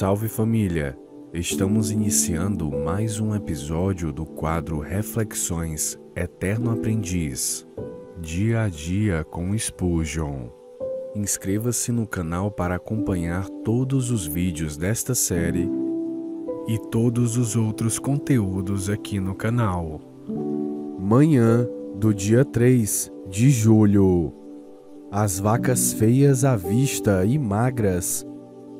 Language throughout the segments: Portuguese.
Salve família! Estamos iniciando mais um episódio do quadro Reflexões Eterno Aprendiz, dia a dia com Spurgeon. Inscreva-se no canal para acompanhar todos os vídeos desta série e todos os outros conteúdos aqui no canal. Manhã do dia 3 de julho. As vacas feias à vista e magras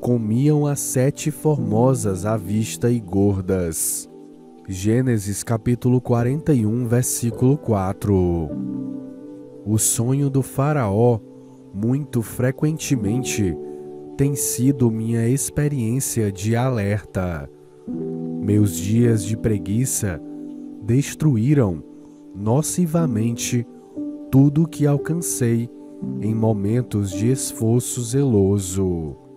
comiam as sete formosas à vista e gordas. Gênesis capítulo 41, versículo 4. O sonho do Faraó, muito frequentemente, tem sido minha experiência de alerta. Meus dias de preguiça destruíram nocivamente tudo que alcancei em momentos de esforço zeloso.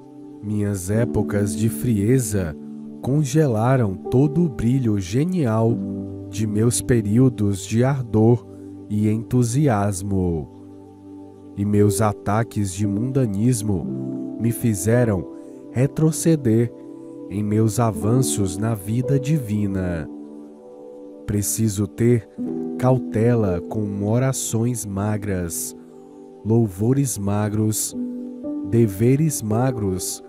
Minhas épocas de frieza congelaram todo o brilho genial de meus períodos de ardor e entusiasmo. E meus ataques de mundanismo me fizeram retroceder em meus avanços na vida divina. Preciso ter cautela com orações magras, louvores magros, deveres magros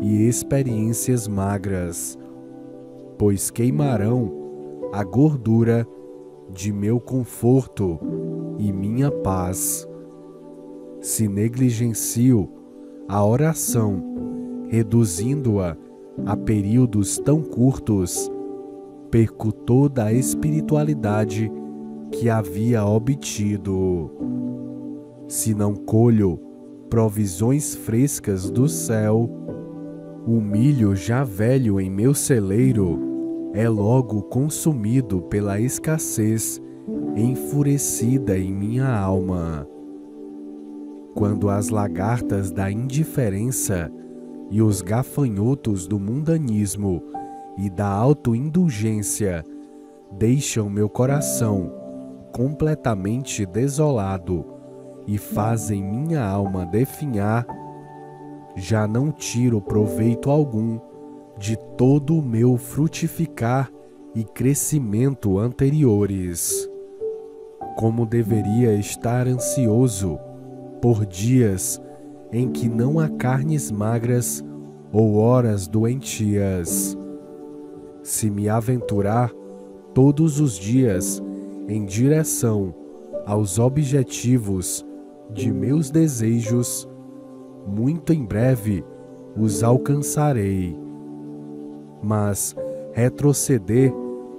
e experiências magras, pois queimarão a gordura de meu conforto e minha paz. Se negligencio a oração, reduzindo-a a períodos tão curtos, perco toda a espiritualidade que havia obtido. Se não colho provisões frescas do céu, o milho já velho em meu celeiro é logo consumido pela escassez enfurecida em minha alma. Quando as lagartas da indiferença e os gafanhotos do mundanismo e da autoindulgência deixam meu coração completamente desolado e fazem minha alma definhar já não tiro proveito algum de todo o meu frutificar e crescimento anteriores. Como deveria estar ansioso por dias em que não há carnes magras ou horas doentias. Se me aventurar todos os dias em direção aos objetivos de meus desejos, muito em breve os alcançarei. Mas retroceder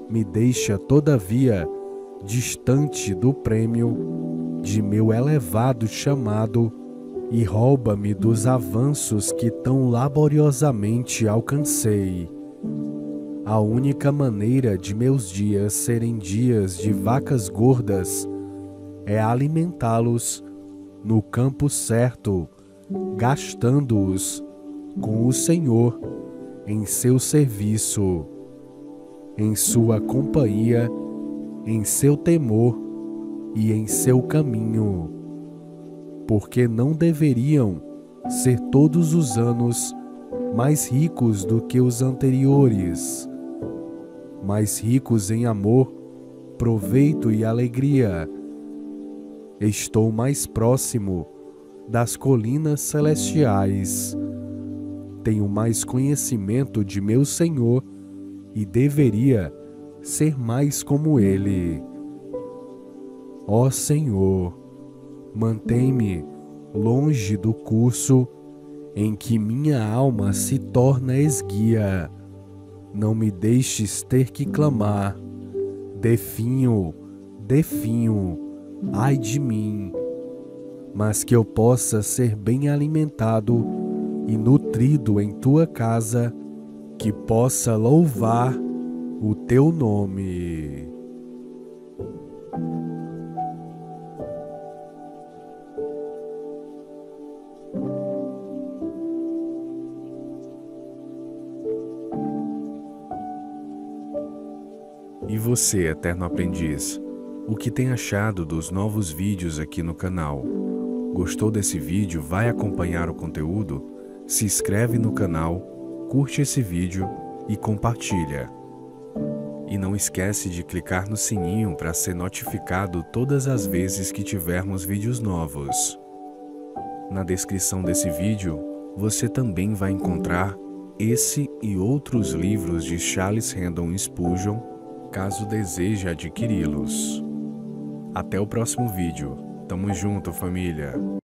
me deixa, todavia, distante do prêmio de meu elevado chamado e rouba-me dos avanços que tão laboriosamente alcancei. A única maneira de meus dias serem dias de vacas gordas é alimentá-los no campo certo gastando-os com o Senhor em seu serviço, em sua companhia, em seu temor e em seu caminho, porque não deveriam ser todos os anos mais ricos do que os anteriores, mais ricos em amor, proveito e alegria. Estou mais próximo das colinas celestiais. Tenho mais conhecimento de meu Senhor e deveria ser mais como Ele. Ó Senhor, mantém-me longe do curso em que minha alma se torna esguia. Não me deixes ter que clamar. Definho, definho, ai de mim mas que eu possa ser bem alimentado e nutrido em tua casa, que possa louvar o teu nome. E você, eterno aprendiz, o que tem achado dos novos vídeos aqui no canal? Gostou desse vídeo? Vai acompanhar o conteúdo? Se inscreve no canal, curte esse vídeo e compartilha. E não esquece de clicar no sininho para ser notificado todas as vezes que tivermos vídeos novos. Na descrição desse vídeo, você também vai encontrar esse e outros livros de Charles Randall Spurgeon, caso deseje adquiri-los. Até o próximo vídeo. Tamo junto, família!